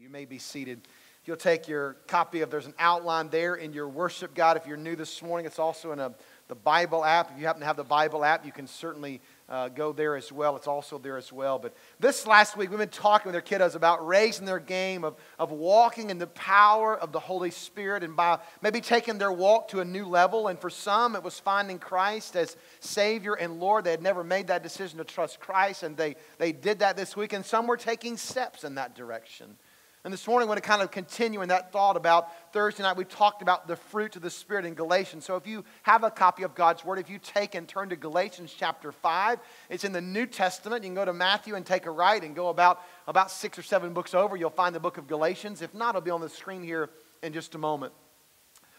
You may be seated. If you'll take your copy of, there's an outline there in your worship guide. If you're new this morning, it's also in a, the Bible app. If you happen to have the Bible app, you can certainly uh, go there as well. It's also there as well. But this last week, we've been talking with our kiddos about raising their game of, of walking in the power of the Holy Spirit and by maybe taking their walk to a new level. And for some, it was finding Christ as Savior and Lord. They had never made that decision to trust Christ, and they, they did that this week. And some were taking steps in that direction. And this morning, I want to kind of continue in that thought about Thursday night. We talked about the fruit of the Spirit in Galatians. So if you have a copy of God's Word, if you take and turn to Galatians chapter 5, it's in the New Testament. You can go to Matthew and take a right and go about, about six or seven books over. You'll find the book of Galatians. If not, it'll be on the screen here in just a moment.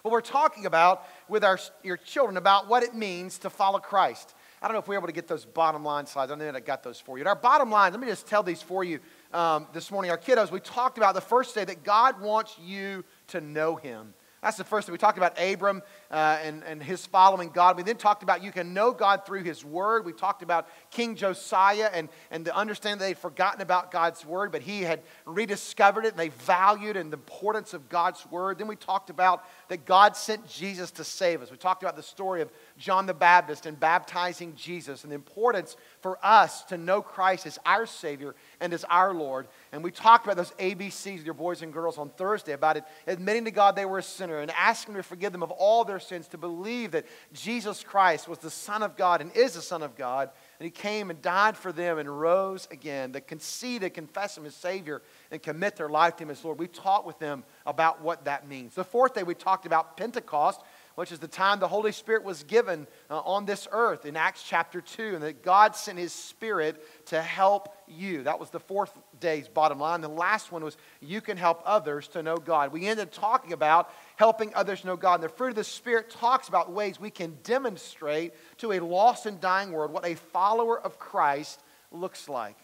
What we're talking about with our, your children about what it means to follow Christ. I don't know if we are able to get those bottom line slides. I know that I got those for you. And our bottom line, let me just tell these for you um, this morning, our kiddos, we talked about the first day that God wants you to know Him. That's the first thing. We talked about Abram uh, and, and his following God. We then talked about you can know God through his word. We talked about King Josiah and, and the understanding they'd forgotten about God's word, but he had rediscovered it and they valued and the importance of God's word. Then we talked about that God sent Jesus to save us. We talked about the story of John the Baptist and baptizing Jesus and the importance for us to know Christ as our Savior and as our Lord. And we talked about those ABCs with your boys and girls on Thursday about it, admitting to God they were a sinner and asking to forgive them of all their sins, to believe that Jesus Christ was the Son of God and is the Son of God. And He came and died for them and rose again. The concede to confess Him as Savior and commit their life to Him as Lord. We talked with them about what that means. The fourth day, we talked about Pentecost which is the time the Holy Spirit was given uh, on this earth in Acts chapter 2, and that God sent His Spirit to help you. That was the fourth day's bottom line. The last one was you can help others to know God. We ended talking about helping others know God. And the fruit of the Spirit talks about ways we can demonstrate to a lost and dying world what a follower of Christ looks like.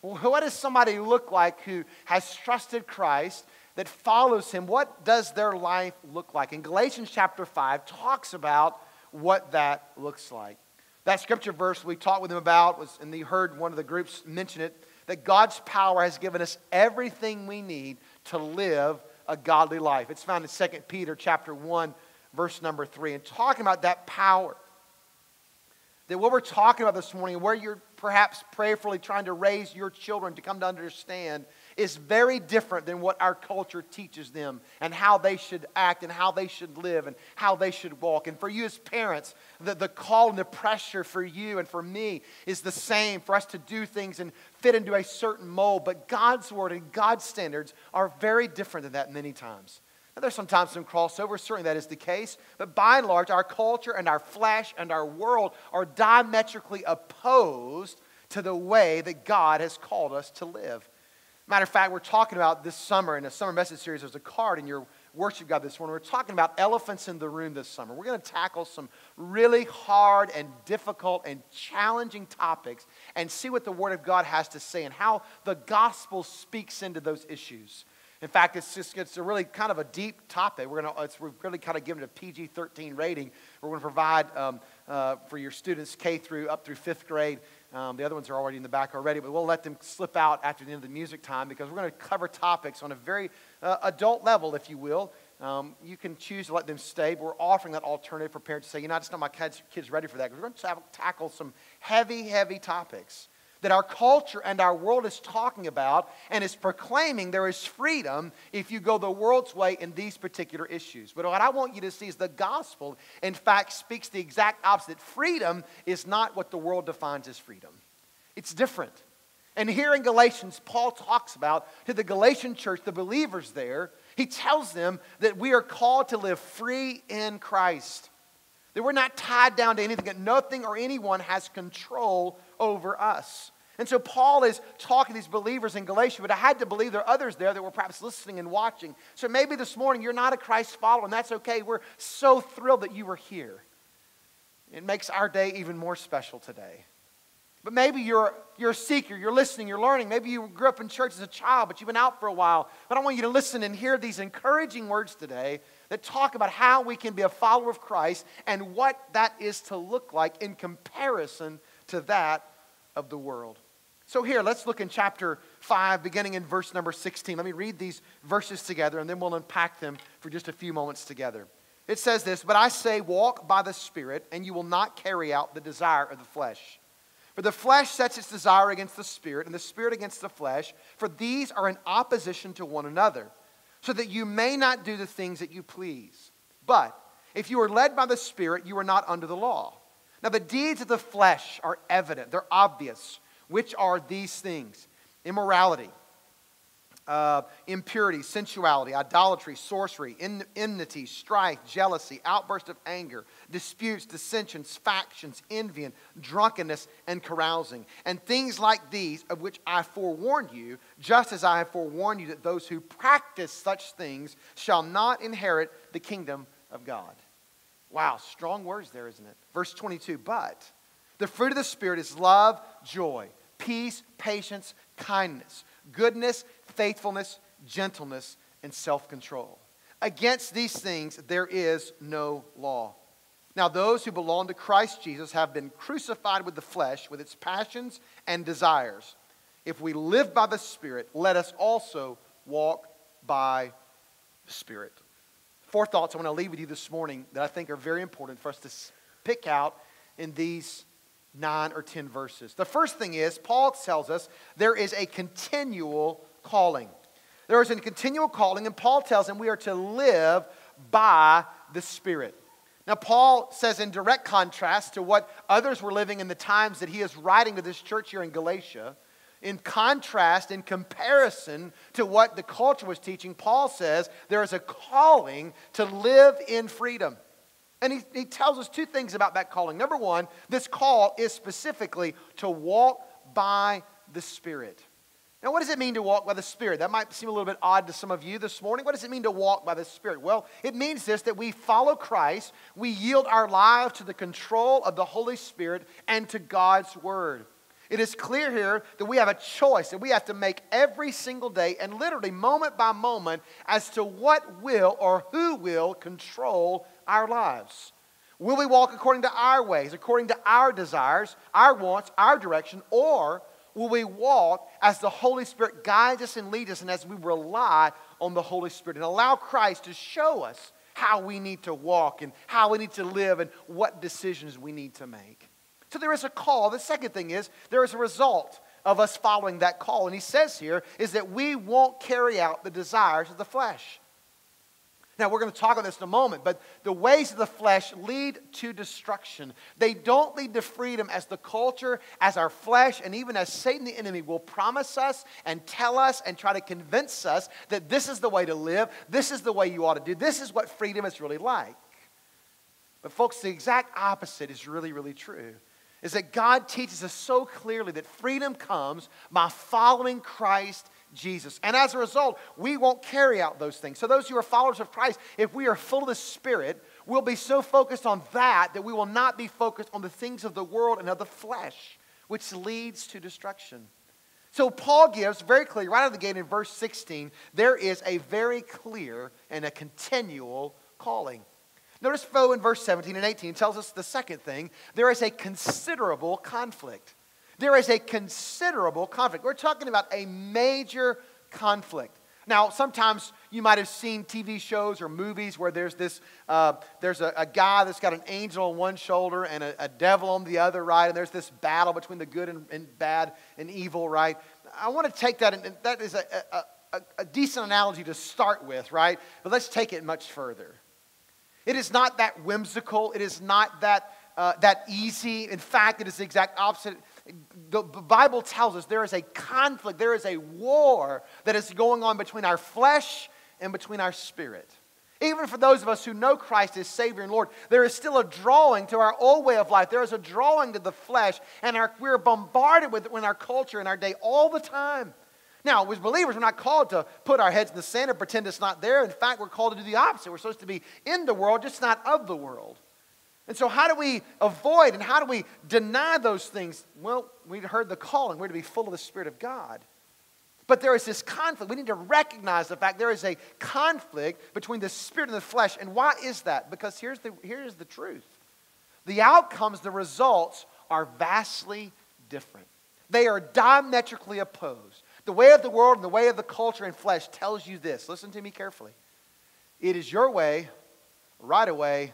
What does somebody look like who has trusted Christ that follows him, what does their life look like? And Galatians chapter 5 talks about what that looks like. That scripture verse we talked with him about was, and you heard one of the groups mention it, that God's power has given us everything we need to live a godly life. It's found in 2 Peter chapter 1, verse number 3. And talking about that power, that what we're talking about this morning, where you're perhaps prayerfully trying to raise your children to come to understand is very different than what our culture teaches them and how they should act and how they should live and how they should walk. And for you as parents, the, the call and the pressure for you and for me is the same for us to do things and fit into a certain mold. But God's word and God's standards are very different than that many times. Now, there's sometimes some crossover, certainly that is the case, but by and large, our culture and our flesh and our world are diametrically opposed to the way that God has called us to live. Matter of fact, we're talking about this summer in a summer message series. There's a card in your worship guide this morning. We're talking about elephants in the room this summer. We're going to tackle some really hard and difficult and challenging topics and see what the Word of God has to say and how the gospel speaks into those issues. In fact, it's just it's a really kind of a deep topic. We're going to it's, we're really kind of given it a PG-13 rating. We're going to provide um, uh, for your students K through up through fifth grade um, the other ones are already in the back already, but we'll let them slip out after the end of the music time because we're going to cover topics on a very uh, adult level, if you will. Um, you can choose to let them stay, but we're offering that alternative for parents to say, you know, I just know my kids, kids ready for that because we're going to tackle some heavy, heavy topics that our culture and our world is talking about and is proclaiming there is freedom if you go the world's way in these particular issues. But what I want you to see is the gospel, in fact, speaks the exact opposite. Freedom is not what the world defines as freedom, it's different. And here in Galatians, Paul talks about to the Galatian church, the believers there, he tells them that we are called to live free in Christ. That we're not tied down to anything, that nothing or anyone has control over us. And so Paul is talking to these believers in Galatia, but I had to believe there are others there that were perhaps listening and watching. So maybe this morning you're not a Christ follower, and that's okay. We're so thrilled that you were here. It makes our day even more special today. But maybe you're, you're a seeker, you're listening, you're learning. Maybe you grew up in church as a child, but you've been out for a while. But I want you to listen and hear these encouraging words today that talk about how we can be a follower of Christ and what that is to look like in comparison to that of the world. So, here, let's look in chapter 5, beginning in verse number 16. Let me read these verses together and then we'll unpack them for just a few moments together. It says this But I say, walk by the Spirit, and you will not carry out the desire of the flesh. For the flesh sets its desire against the Spirit, and the Spirit against the flesh, for these are in opposition to one another, so that you may not do the things that you please. But if you are led by the Spirit, you are not under the law. Now, the deeds of the flesh are evident, they're obvious, which are these things immorality uh, impurity, sensuality, idolatry, sorcery, enmity, strife, jealousy, outburst of anger, disputes, dissensions, factions, envy, and drunkenness, and carousing, and things like these, of which I forewarn you, just as I have forewarned you that those who practice such things shall not inherit the kingdom of God. Wow, strong words there, isn't it? Verse 22 But the fruit of the Spirit is love, joy, peace, patience, kindness, goodness, faithfulness, gentleness, and self control. Against these things there is no law. Now, those who belong to Christ Jesus have been crucified with the flesh, with its passions and desires. If we live by the Spirit, let us also walk by the Spirit. Four thoughts I want to leave with you this morning that I think are very important for us to pick out in these nine or ten verses. The first thing is, Paul tells us there is a continual calling. There is a continual calling, and Paul tells him we are to live by the Spirit. Now, Paul says, in direct contrast to what others were living in the times that he is writing to this church here in Galatia, in contrast, in comparison to what the culture was teaching, Paul says there is a calling to live in freedom. And he, he tells us two things about that calling. Number one, this call is specifically to walk by the Spirit. Now, what does it mean to walk by the Spirit? That might seem a little bit odd to some of you this morning. What does it mean to walk by the Spirit? Well, it means this that we follow Christ, we yield our lives to the control of the Holy Spirit and to God's Word. It is clear here that we have a choice that we have to make every single day and literally moment by moment as to what will or who will control our lives. Will we walk according to our ways, according to our desires, our wants, our direction, or will we walk as the Holy Spirit guides us and leads us, and as we rely on the Holy Spirit and allow Christ to show us how we need to walk and how we need to live and what decisions we need to make. So there is a call. The second thing is there is a result of us following that call. And he says here is that we won't carry out the desires of the flesh. Now, we're going to talk about this in a moment, but the ways of the flesh lead to destruction. They don't lead to freedom as the culture, as our flesh, and even as Satan the enemy will promise us and tell us and try to convince us that this is the way to live, this is the way you ought to do, this is what freedom is really like. But, folks, the exact opposite is really, really true. Is that God teaches us so clearly that freedom comes by following Christ Jesus. And as a result, we won't carry out those things. So, those who are followers of Christ, if we are full of the Spirit, we'll be so focused on that that we will not be focused on the things of the world and of the flesh, which leads to destruction. So, Paul gives very clearly, right out of the gate in verse 16, there is a very clear and a continual calling. Notice, though, in verse 17 and 18, tells us the second thing there is a considerable conflict. There is a considerable conflict. We're talking about a major conflict. Now, sometimes you might have seen TV shows or movies where there's this, uh, there's a, a, guy that's got an angel on one shoulder and a, a, devil on the other, right? And there's this battle between the good and, and bad and evil, right? I want to take that, and that is a, a decent analogy to start with, right? But let's take it much further. It is not that whimsical. It is not that, uh, that easy. In fact, it is the exact opposite the Bible tells us there is a conflict, there is a war that is going on between our flesh and between our spirit. Even for those of us who know Christ as Savior and Lord, there is still a drawing to our old way of life. There is a drawing to the flesh, and our, we're bombarded with it in our culture, and our day, all the time. Now, as believers, we're not called to put our heads in the sand and pretend it's not there. In fact, we're called to do the opposite. We're supposed to be in the world, just not of the world. And so, how do we avoid and how do we deny those things? Well, we heard the calling. We're to be full of the Spirit of God. But there is this conflict. We need to recognize the fact there is a conflict between the spirit and the flesh. And why is that? Because here's the, here's the truth the outcomes, the results are vastly different. They are diametrically opposed. The way of the world and the way of the culture and flesh tells you this. Listen to me carefully. It is your way, right away,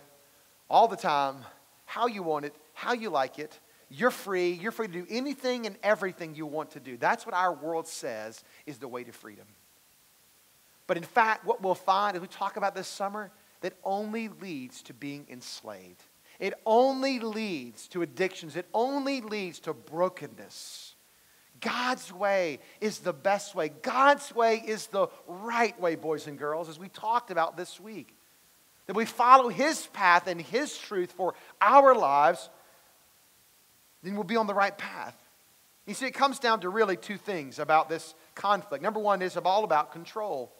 all the time, how you want it, how you like it. You're free. You're free to do anything and everything you want to do. That's what our world says is the way to freedom. But in fact, what we'll find as we talk about this summer, that only leads to being enslaved. It only leads to addictions. It only leads to brokenness. God's way is the best way. God's way is the right way, boys and girls, as we talked about this week. That we follow His path and His truth for our lives, then we'll be on the right path. You see, it comes down to really two things about this conflict. Number one is all about control.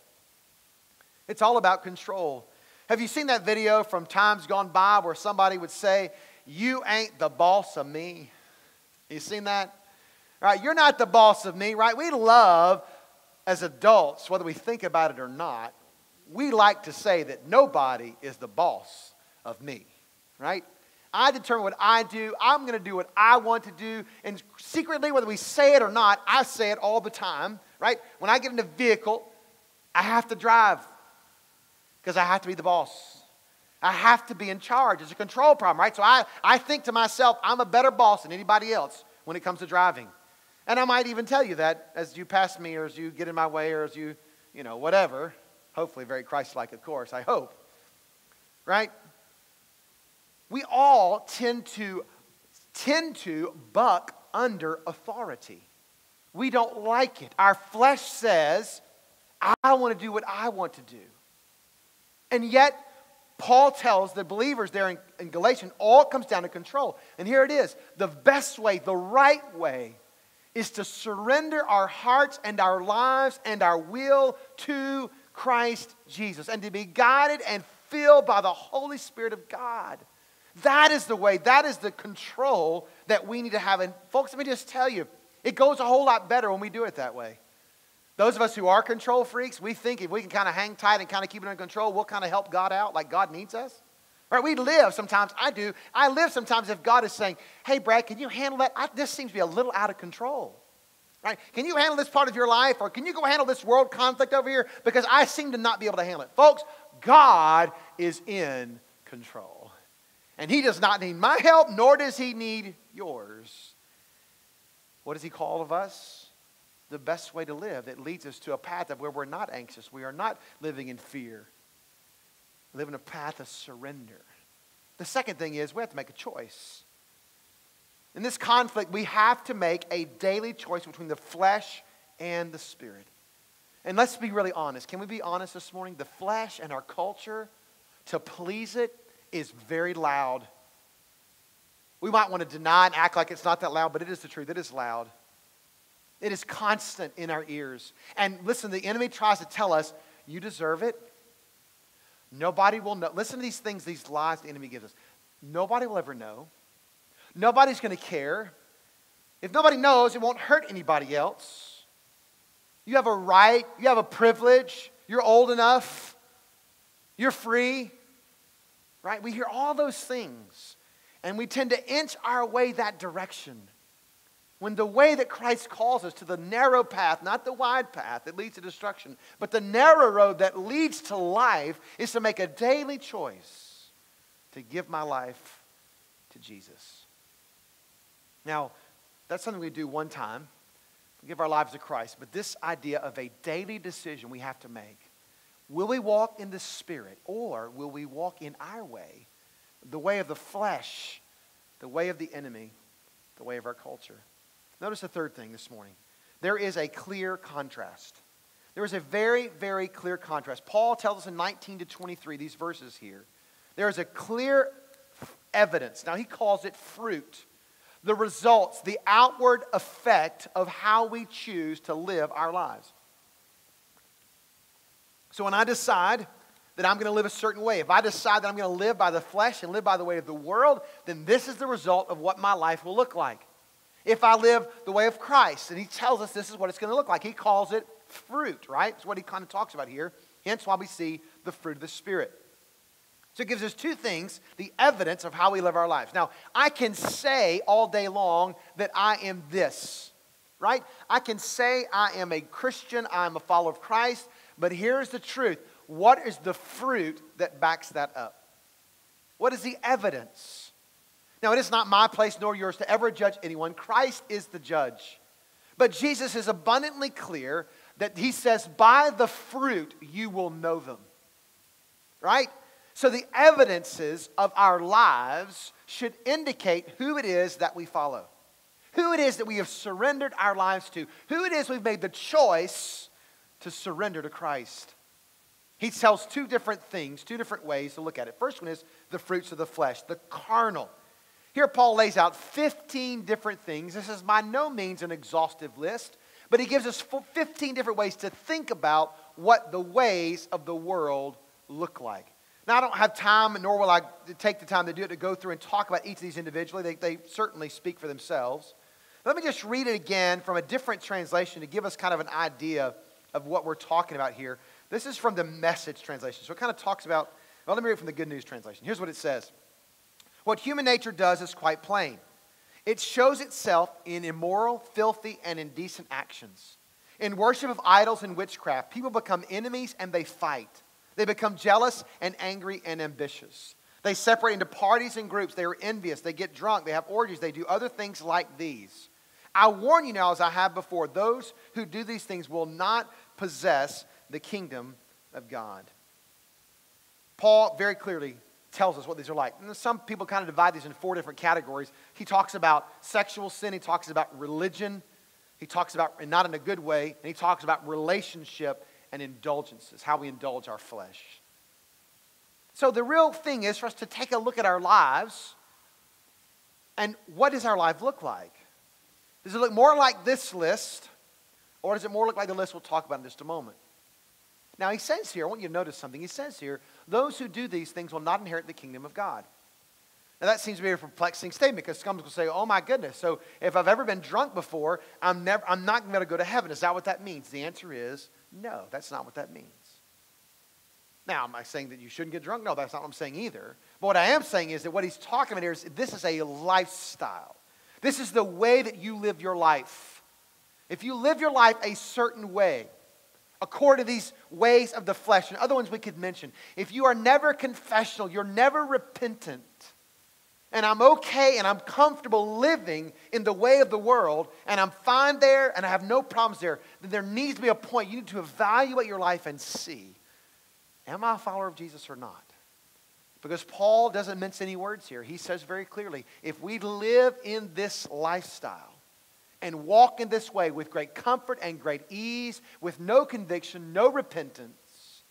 It's all about control. Have you seen that video from times gone by where somebody would say, You ain't the boss of me? You seen that? Right? You're not the boss of me, right? We love as adults, whether we think about it or not, we like to say that nobody is the boss of me, right? I determine what I do. I'm going to do what I want to do. And secretly, whether we say it or not, I say it all the time, right? When I get in a vehicle, I have to drive because I have to be the boss. I have to be in charge. It's a control problem, right? So I, I think to myself, I'm a better boss than anybody else when it comes to driving. And I might even tell you that as you pass me or as you get in my way or as you, you know, whatever. Hopefully, very Christ like, of course, I hope. Right? We all tend to tend to buck under authority. We don't like it. Our flesh says, I want to do what I want to do. And yet, Paul tells the believers there in, in Galatians, all comes down to control. And here it is the best way, the right way, is to surrender our hearts and our lives and our will to Christ Jesus and to be guided and filled by the Holy Spirit of God. That is the way, that is the control that we need to have. And folks, let me just tell you, it goes a whole lot better when we do it that way. Those of us who are control freaks, we think if we can kind of hang tight and kind of keep it under control, we'll kind of help God out like God needs us. Right? We live sometimes, I do, I live sometimes if God is saying, hey, Brad, can you handle that? I, this seems to be a little out of control. Right? Can you handle this part of your life? Or can you go handle this world conflict over here? Because I seem to not be able to handle it. Folks, God is in control. And He does not need my help, nor does He need yours. What does He call of us? the best way to live that leads us to a path of where we're not anxious. We are not living in fear. In a path of surrender. The second thing is we have to make a choice. In this conflict, we have to make a daily choice between the flesh and the spirit. And let's be really honest. Can we be honest this morning? The flesh and our culture, to please it, is very loud. We might want to deny and act like it's not that loud, but it is the truth. It is loud. It is constant in our ears. And listen, the enemy tries to tell us, you deserve it. Nobody will know. Listen to these things, these lies the enemy gives us. Nobody will ever know. Nobody's going to care. If nobody knows, it won't hurt anybody else. You have a right, you have a privilege, you're old enough, you're free. Right? We hear all those things, and we tend to inch our way that direction. When the way that Christ calls us to the narrow path, not the wide path that leads to destruction, but the narrow road that leads to life, is to make a daily choice to give my life to Jesus. Now, that's something we do one time. We give our lives to Christ. But this idea of a daily decision we have to make will we walk in the Spirit or will we walk in our way, the way of the flesh, the way of the enemy, the way of our culture? Notice the third thing this morning. There is a clear contrast. There is a very, very clear contrast. Paul tells us in 19 to 23, these verses here, there is a clear evidence. Now, he calls it fruit. The results, the outward effect of how we choose to live our lives. So, when I decide that I'm going to live a certain way, if I decide that I'm going to live by the flesh and live by the way of the world, then this is the result of what my life will look like if I live the way of Christ. And he tells us this is what it's going to look like. He calls it fruit, right? It's what he kind of talks about here. Hence why we see the fruit of the Spirit. So it gives us two things the evidence of how we live our lives. Now, I can say all day long that I am this, right? I can say I am a Christian, I'm a follower of Christ, but here's the truth. What is the fruit that backs that up? What is the evidence? Now, it is not my place nor yours to ever judge anyone. Christ is the judge. But Jesus is abundantly clear that he says, by the fruit you will know them. Right? So the evidences of our lives should indicate who it is that we follow, who it is that we have surrendered our lives to, who it is we've made the choice to surrender to Christ. He tells two different things, two different ways to look at it. First one is the fruits of the flesh, the carnal. Here, Paul lays out 15 different things. This is by no means an exhaustive list, but he gives us 15 different ways to think about what the ways of the world look like. Now, I don't have time, nor will I take the time to do it, to go through and talk about each of these individually. They, they certainly speak for themselves. Let me just read it again from a different translation to give us kind of an idea of what we're talking about here. This is from the message translation. So it kind of talks about, well, let me read it from the good news translation. Here's what it says What human nature does is quite plain it shows itself in immoral, filthy, and indecent actions. In worship of idols and witchcraft, people become enemies and they fight. They become jealous and angry and ambitious. They separate into parties and groups. They are envious. They get drunk. They have orgies. They do other things like these. I warn you now, as I have before, those who do these things will not possess the kingdom of God. Paul very clearly tells us what these are like. And some people kind of divide these in four different categories. He talks about sexual sin, he talks about religion, he talks about, and not in a good way, and he talks about relationship and indulgences, how we indulge our flesh. So the real thing is for us to take a look at our lives and what does our life look like? Does it look more like this list, or does it more look like the list we'll talk about in just a moment? Now, he says here, I want you to notice something. He says here, those who do these things will not inherit the kingdom of God. Now, that seems to be a perplexing statement because some will say, oh my goodness, so if I've ever been drunk before, I'm, never, I'm not going to go to heaven. Is that what that means? The answer is no, that's not what that means. Now, am I saying that you shouldn't get drunk? No, that's not what I'm saying either. But what I am saying is that what he's talking about here is this is a lifestyle. This is the way that you live your life. If you live your life a certain way, according to these ways of the flesh, and other ones we could mention, if you are never confessional, you're never repentant, and I'm okay and I'm comfortable living in the way of the world, and I'm fine there and I have no problems there, then there needs to be a point you need to evaluate your life and see am I a follower of Jesus or not? Because Paul doesn't mince any words here. He says very clearly if we live in this lifestyle, and walk in this way with great comfort and great ease, with no conviction, no repentance,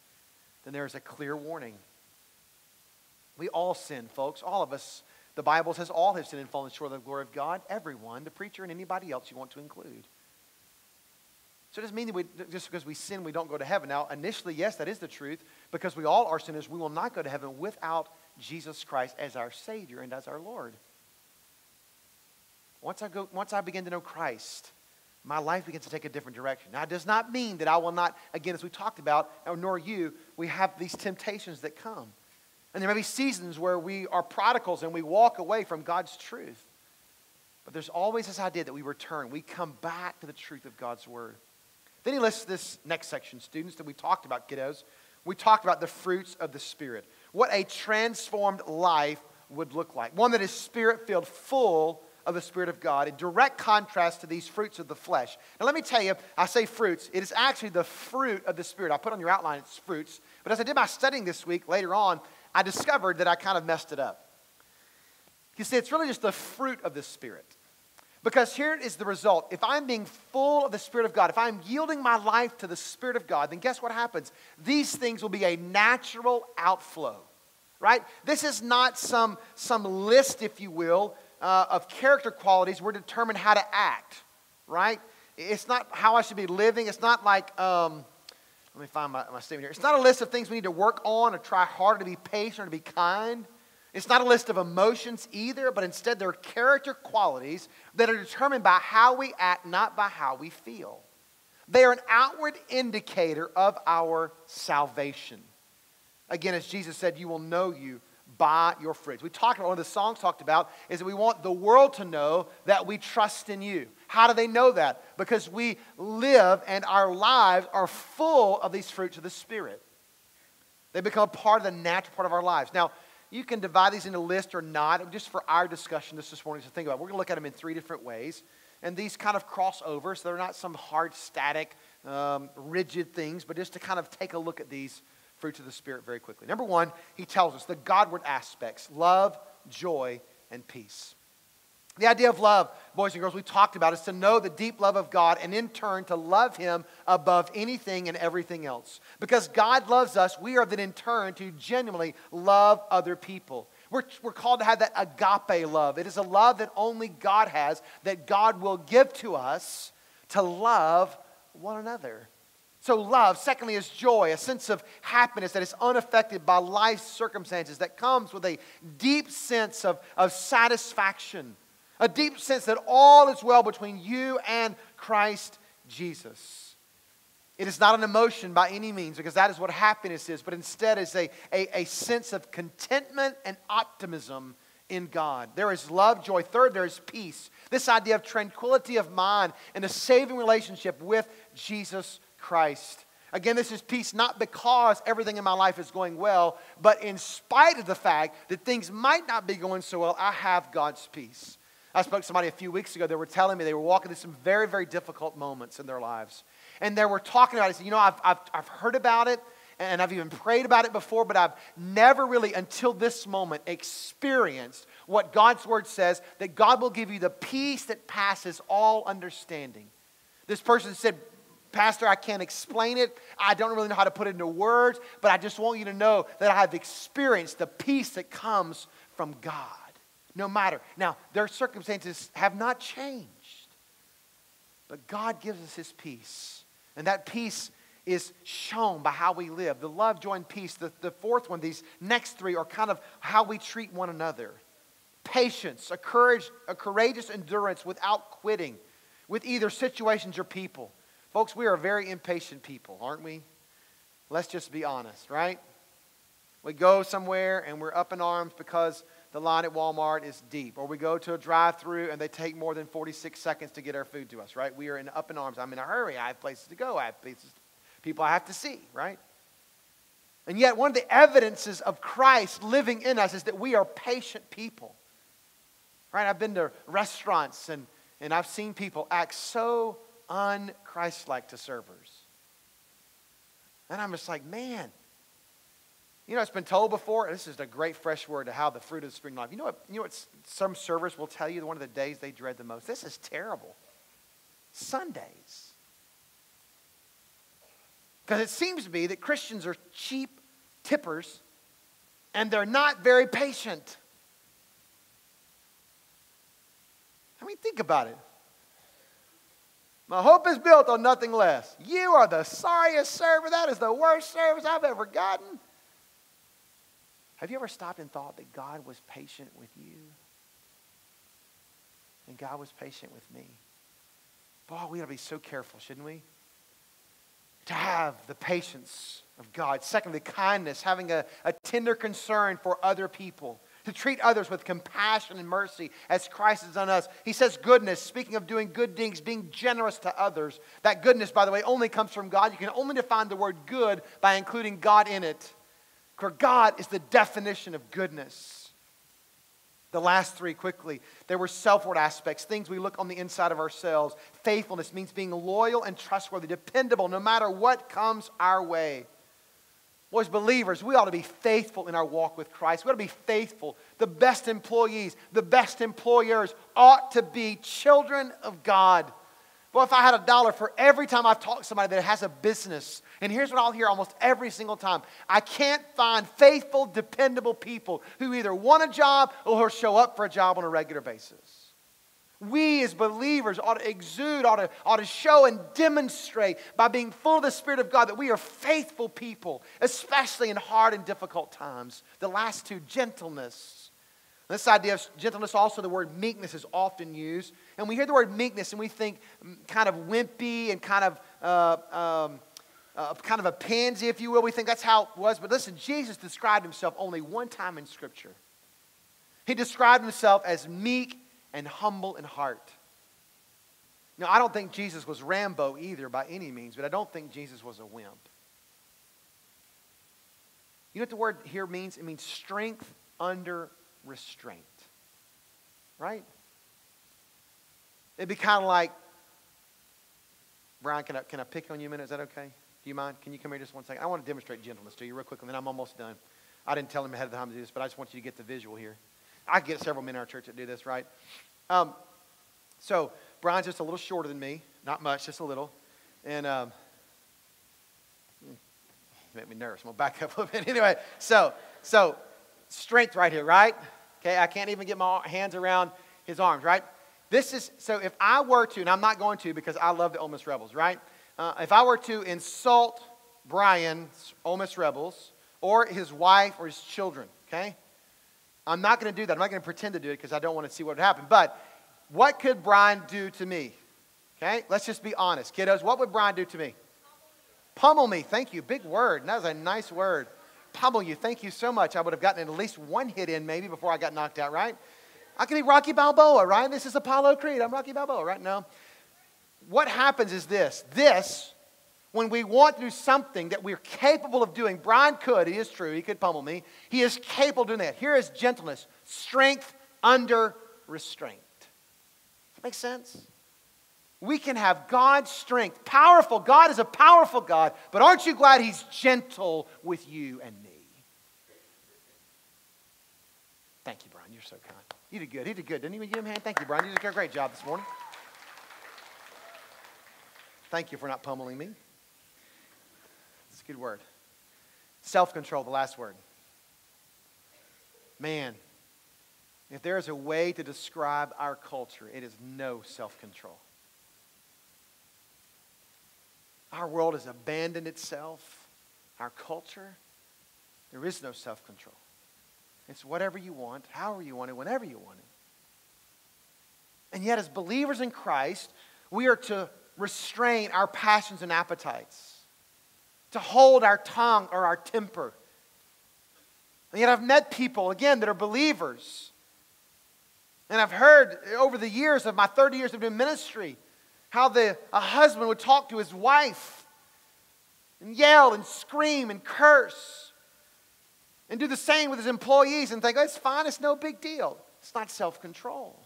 then there is a clear warning. We all sin, folks. All of us the Bible says all have sinned and fallen short of the glory of God. Everyone, the preacher and anybody else you want to include. So it doesn't mean that we, just because we sin, we don't go to heaven. Now, initially, yes, that is the truth. Because we all are sinners, we will not go to heaven without Jesus Christ as our Savior and as our Lord. Once I, go, once I begin to know Christ, my life begins to take a different direction. Now, it does not mean that I will not, again, as we talked about, nor you, we have these temptations that come. And there may be seasons where we are prodigals and we walk away from God's truth. But there's always this idea that we return, we come back to the truth of God's word. Then he lists this next section, students, that we talked about, kiddos. We talked about the fruits of the Spirit. What a transformed life would look like. One that is spirit filled, full of the Spirit of God, in direct contrast to these fruits of the flesh. Now, let me tell you, I say fruits, it is actually the fruit of the Spirit. I put on your outline, it's fruits. But as I did my studying this week, later on, I discovered that I kind of messed it up. You see, it's really just the fruit of the Spirit. Because here is the result. If I'm being full of the Spirit of God, if I'm yielding my life to the Spirit of God, then guess what happens? These things will be a natural outflow, right? This is not some, some list, if you will, uh, of character qualities we're determined how to act, right? It's not how I should be living. It's not like, um, let me find my, my statement here. It's not a list of things we need to work on or try harder to be patient or to be kind. It's not a list of emotions either, but instead they're character qualities that are determined by how we act, not by how we feel. They are an outward indicator of our salvation. Again, as Jesus said, you will know you by your fruits. We talked about one of the songs talked about is that we want the world to know that we trust in you. How do they know that? Because we live and our lives are full of these fruits of the Spirit. They become part of the natural part of our lives. Now, you can divide these into lists or not, just for our discussion this, this morning to think about. We're going to look at them in three different ways. And these kind of cross over, so they're not some hard, static, um, rigid things, but just to kind of take a look at these fruits of the Spirit very quickly. Number one, he tells us the Godward aspects love, joy, and peace. The idea of love, boys and girls, we talked about is to know the deep love of God and in turn to love Him above anything and everything else. Because God loves us, we are then in turn to genuinely love other people. We're, we're called to have that agape love. It is a love that only God has, that God will give to us to love one another. So, love, secondly, is joy, a sense of happiness that is unaffected by life's circumstances, that comes with a deep sense of, of satisfaction a deep sense that all is well between you and Christ Jesus. It is not an emotion by any means, because that is what happiness is, but instead is a, a, a sense of contentment and optimism in God. There is love, joy. Third, there is peace. This idea of tranquility of mind and a saving relationship with Jesus Christ. Again, this is peace not because everything in my life is going well, but in spite of the fact that things might not be going so well, I have God's peace. I spoke to somebody a few weeks ago. They were telling me they were walking through some very, very difficult moments in their lives. And they were talking about it. Said, you know, I've, I've, I've heard about it and I've even prayed about it before, but I've never really, until this moment, experienced what God's word says that God will give you the peace that passes all understanding. This person said, Pastor, I can't explain it. I don't really know how to put it into words, but I just want you to know that I have experienced the peace that comes from God no matter. Now, their circumstances have not changed, but God gives us his peace. And that peace is shown by how we live. The love, joy, and peace. The, the fourth one, these next three are kind of how we treat one another. Patience, a, courage, a courageous endurance without quitting with either situations or people. Folks, we are very impatient people, aren't we? Let's just be honest, right? We go somewhere and we're up in arms because the line at Walmart is deep. Or we go to a drive through and they take more than 46 seconds to get our food to us, right? We are in up in arms. I'm in a hurry. I have places to go. I have places, people I have to see, right? And yet, one of the evidences of Christ living in us is that we are patient people. Right? I've been to restaurants and, and I've seen people act so unchristlike to servers. And I'm just like, man, you know, it's been told before, this is a great fresh word to how the fruit of the spring life. You know what, you know what some servers will tell you one of the days they dread the most? This is terrible. Sundays. Because it seems to be that Christians are cheap tippers and they're not very patient. I mean, think about it. My hope is built on nothing less. You are the sorriest server. That is the worst service I've ever gotten. Have you ever stopped and thought that God was patient with you? And God was patient with me. Boy, we ought to be so careful, shouldn't we? To have the patience of God. Secondly, kindness, having a, a tender concern for other people. To treat others with compassion and mercy as Christ has done us. He says goodness, speaking of doing good things, being generous to others. That goodness, by the way, only comes from God. You can only define the word good by including God in it. For God is the definition of goodness. The last three quickly. There were selfward aspects, things we look on the inside of ourselves. Faithfulness means being loyal and trustworthy, dependable no matter what comes our way. Well, as believers, we ought to be faithful in our walk with Christ. We ought to be faithful. The best employees, the best employers ought to be children of God. Well, if I had a dollar for every time I've talked to somebody that has a business, and here's what I'll hear almost every single time I can't find faithful, dependable people who either want a job or who show up for a job on a regular basis. We as believers ought to exude, ought to, ought to show and demonstrate by being full of the Spirit of God that we are faithful people, especially in hard and difficult times. The last two, gentleness. This idea of gentleness, also the word meekness is often used. And we hear the word meekness and we think kind of wimpy and kind of uh, um, uh, kind of a pansy, if you will. We think that's how it was. But listen, Jesus described himself only one time in Scripture. He described himself as meek and humble in heart. Now, I don't think Jesus was Rambo either by any means, but I don't think Jesus was a wimp. You know what the word here means? It means strength under restraint. Right? It'd be kind of like, Brian, can I, can I pick on you a minute? Is that okay? Do you mind? Can you come here just one second? I want to demonstrate gentleness to you real quick, and then I'm almost done. I didn't tell him ahead of time to do this, but I just want you to get the visual here. I get several men in our church that do this, right? Um, so Brian's just a little shorter than me, not much, just a little, and um, hmm, make me nervous. I'm gonna back up a little bit. Anyway, so so strength right here, right? Okay, I can't even get my hands around his arms, right? This is so if I were to, and I'm not going to because I love the Ole Miss Rebels, right? Uh, if I were to insult Brian's Ole Miss Rebels or his wife or his children, okay? I'm not going to do that. I'm not going to pretend to do it because I don't want to see what would happen. But what could Brian do to me? Okay, let's just be honest. Kiddos, what would Brian do to me? Pummel me. Thank you. Big word. That was a nice word. Pummel you. Thank you so much. I would have gotten at least one hit in maybe before I got knocked out, right? I could be Rocky Balboa, right? This is Apollo Creed. I'm Rocky Balboa, right? No what happens is this this, when we want to do something that we're capable of doing, Brian could, he is true, he could pummel me. He is capable of doing that. Here is gentleness, strength under restraint. Make sense? We can have God's strength, powerful. God is a powerful God, but aren't you glad He's gentle with you and me? Thank you, Brian. You're so kind. You did good. He did good. Didn't you give him a hand? Thank you, Brian. You did a great job this morning. Thank you for not pummeling me. A good word. Self control, the last word. Man, if there is a way to describe our culture, it is no self control. Our world has abandoned itself, our culture. There is no self control. It's whatever you want, however you want it, whenever you want it. And yet, as believers in Christ, we are to restrain our passions and appetites, to hold our tongue or our temper. And yet, I've met people, again, that are believers. And I've heard over the years of my 30 years of doing ministry how the, a husband would talk to his wife and yell and scream and curse and do the same with his employees and think, oh, it's fine, it's no big deal. It's not self control.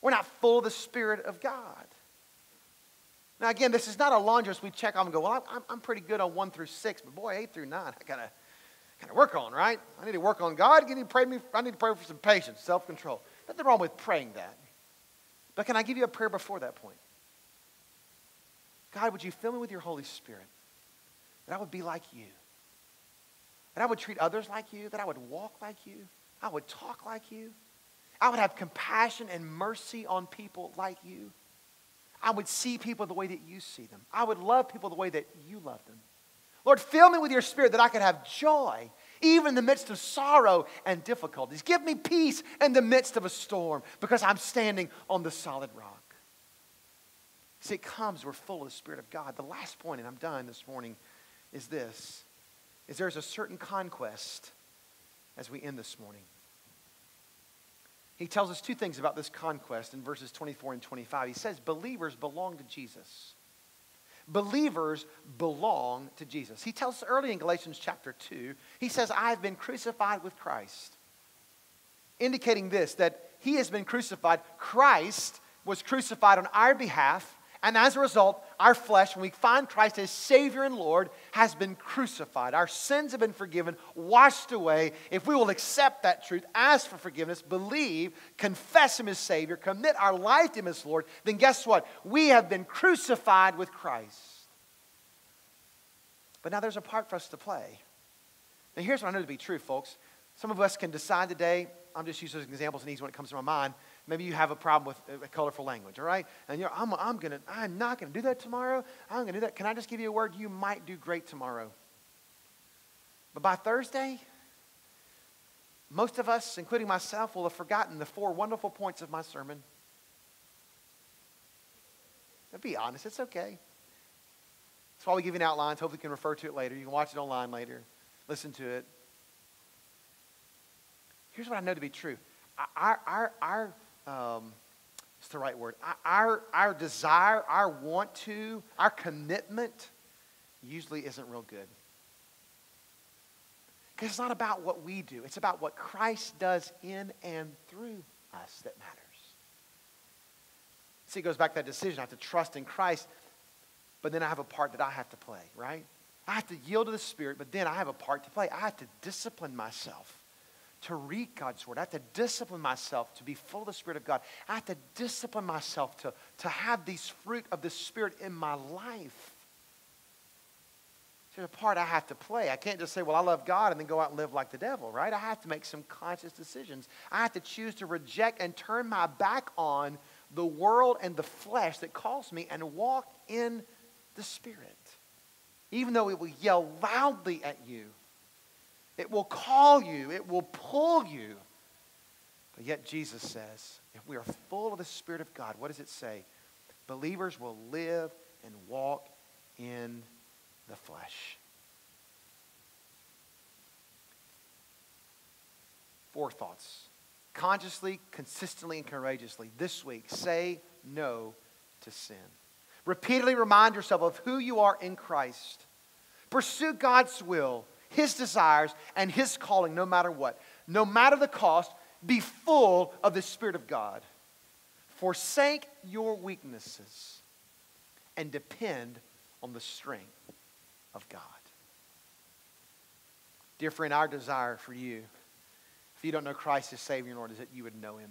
We're not full of the Spirit of God. Now, again, this is not a laundry list we check off and go, well, I'm, I'm pretty good on one through six, but boy, eight through nine, I gotta, gotta work on, right? I need to work on God. I need to pray, me, I need to pray for some patience, self control. Nothing wrong with praying that. But can I give you a prayer before that point? God, would you fill me with your Holy Spirit? That I would be like you. That I would treat others like you. That I would walk like you. I would talk like you. I would have compassion and mercy on people like you. I would see people the way that you see them. I would love people the way that you love them. Lord, fill me with your spirit that I could have joy even in the midst of sorrow and difficulties. Give me peace in the midst of a storm because I'm standing on the solid rock. See, it comes, we're full of the Spirit of God. The last point, and I'm done this morning, is this is there's a certain conquest as we end this morning. He tells us two things about this conquest in verses 24 and 25. He says, Believers belong to Jesus. Believers belong to Jesus. He tells us early in Galatians chapter 2, he says, I have been crucified with Christ. Indicating this, that he has been crucified. Christ was crucified on our behalf and as a result, our flesh, when we find Christ as Savior and Lord, has been crucified. Our sins have been forgiven, washed away. If we will accept that truth, ask for forgiveness, believe, confess Him as Savior, commit our life to Him as Lord, then guess what? We have been crucified with Christ. But now there's a part for us to play. Now, here's what I know to be true, folks. Some of us can decide today, I'm just using examples and easy when it comes to my mind. Maybe you have a problem with a colorful language, all right? And you're, I'm, I'm gonna, I'm not gonna do that tomorrow. I'm gonna do that. Can I just give you a word? You might do great tomorrow. But by Thursday, most of us, including myself, will have forgotten the four wonderful points of my sermon. But be honest, it's okay. That's why we give you an outline. Hopefully, you can refer to it later. You can watch it online later, listen to it. Here's what I know to be true our, our, our um, it's the right word, our, our desire, our want to, our commitment usually isn't real good. Because it's not about what we do, it's about what Christ does in and through us that matters. See, it goes back to that decision. I have to trust in Christ, but then I have a part that I have to play, right? I have to yield to the Spirit, but then I have a part to play. I have to discipline myself to read God's Word. I have to discipline myself to be full of the Spirit of God. I have to discipline myself to, to have these fruit of the Spirit in my life. There's a part I have to play. I can't just say, well, I love God and then go out and live like the devil, right? I have to make some conscious decisions. I have to choose to reject and turn my back on the world and the flesh that calls me and walk in the Spirit. Even though it will yell loudly at you it will call you, it will pull you. But yet, Jesus says, if we are full of the Spirit of God, what does it say? Believers will live and walk in the flesh. Four thoughts. Consciously, consistently, and courageously this week, say no to sin. Repeatedly remind yourself of who you are in Christ. Pursue God's will his desires, and His calling no matter what. No matter the cost, be full of the Spirit of God. Forsake your weaknesses and depend on the strength of God. Dear friend, our desire for you, if you don't know Christ as Savior and Lord, is that you would know Him.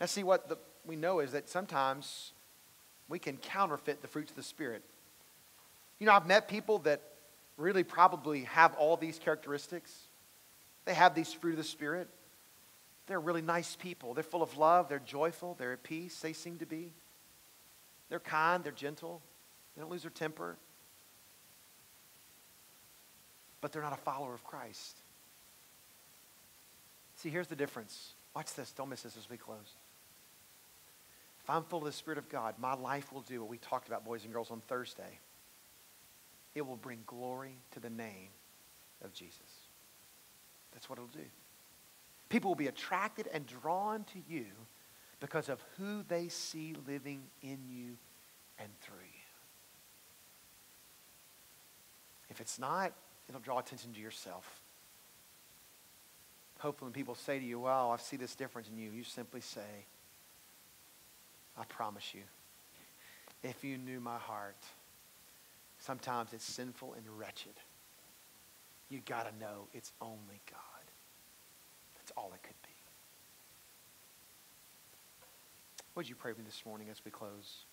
Now, see, what the, we know is that sometimes we can counterfeit the fruits of the Spirit. You know, I've met people that really probably have all these characteristics. They have these fruit of the Spirit. They're really nice people. They're full of love. They're joyful. They're at peace. They seem to be. They're kind. They're gentle. They don't lose their temper. But they're not a follower of Christ. See, here's the difference. Watch this. Don't miss this as we close. If I'm full of the Spirit of God, my life will do what we talked about, boys and girls, on Thursday it will bring glory to the name of Jesus. That's what it'll do. People will be attracted and drawn to you because of who they see living in you and through you. If it's not, it'll draw attention to yourself. Hopefully, when people say to you, Wow, I see this difference in you, you simply say, I promise you, if you knew my heart, Sometimes it's sinful and wretched. You got to know it's only God. That's all it could be. Would you pray with me this morning as we close?